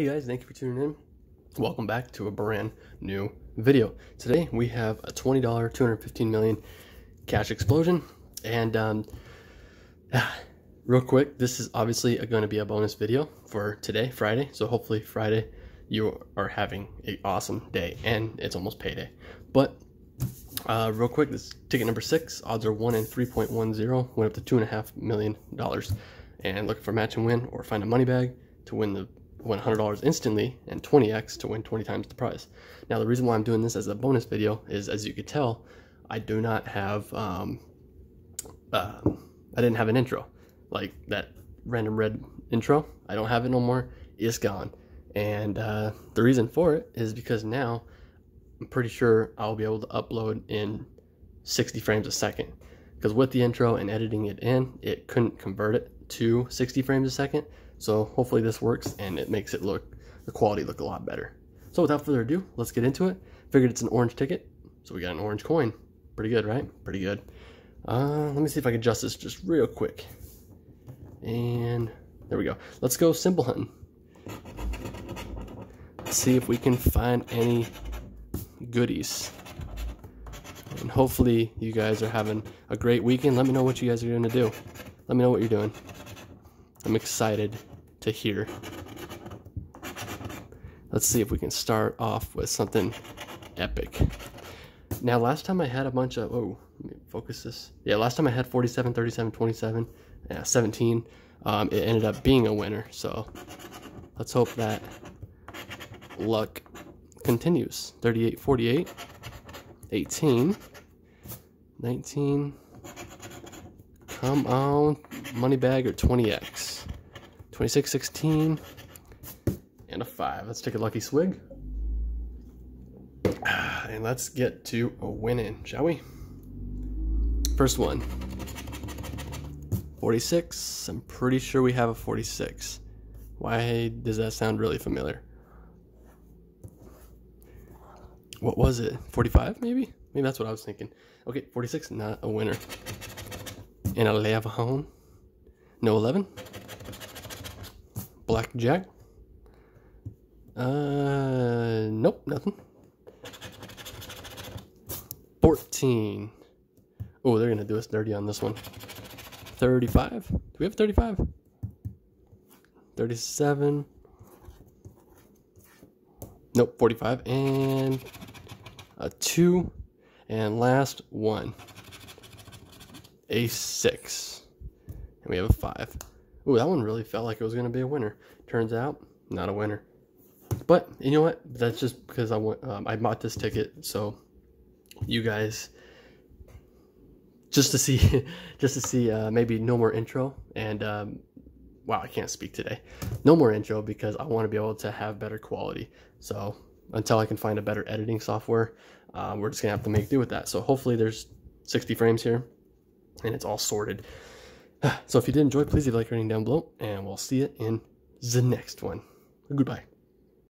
Hey guys, thank you for tuning in. Welcome back to a brand new video. Today we have a $20 215 million cash explosion and um, real quick, this is obviously going to be a bonus video for today, Friday. So hopefully Friday you are having an awesome day and it's almost payday. But uh, real quick, this ticket number six, odds are one in 3.10, went up to two and a half million dollars. And looking for match and win or find a money bag to win the win $100 instantly and 20x to win 20 times the prize. Now the reason why I'm doing this as a bonus video is as you could tell, I do not have, um, uh, I didn't have an intro. Like that random red intro, I don't have it no more, it's gone. And uh, the reason for it is because now I'm pretty sure I'll be able to upload in 60 frames a second. Because with the intro and editing it in, it couldn't convert it to 60 frames a second. So hopefully this works and it makes it look, the quality look a lot better. So without further ado, let's get into it. Figured it's an orange ticket, so we got an orange coin. Pretty good, right? Pretty good. Uh, let me see if I can adjust this just real quick. And there we go. Let's go symbol hunting. Let's see if we can find any goodies. And hopefully you guys are having a great weekend. Let me know what you guys are going to do. Let me know what you're doing. I'm excited to here. Let's see if we can start off with something epic. Now, last time I had a bunch of, oh, let me focus this. Yeah, last time I had 47, 37, 27, yeah, 17. Um, it ended up being a winner. So let's hope that luck continues. 38, 48, 18, 19. Come on, money bag or 20x. 26, 16, and a 5. Let's take a lucky swig. Ah, and let's get to a win-in, shall we? First one. 46. I'm pretty sure we have a 46. Why does that sound really familiar? What was it? 45 maybe? Maybe that's what I was thinking. Okay, 46, not a winner. And a Leavahone. No 11. Blackjack. Uh, nope, nothing. 14. Oh, they're going to do us dirty on this one. 35. Do we have 35? 37. Nope, 45. And a 2. And last one. A 6. And we have a 5. Ooh, that one really felt like it was going to be a winner. Turns out, not a winner. But you know what? That's just because I want. Um, I bought this ticket, so you guys just to see, just to see uh, maybe no more intro and um, wow, I can't speak today. No more intro because I want to be able to have better quality. So until I can find a better editing software, uh, we're just gonna have to make do with that. So hopefully there's 60 frames here and it's all sorted. So if you did enjoy, please leave a like rating down below, and we'll see you in the next one. Goodbye.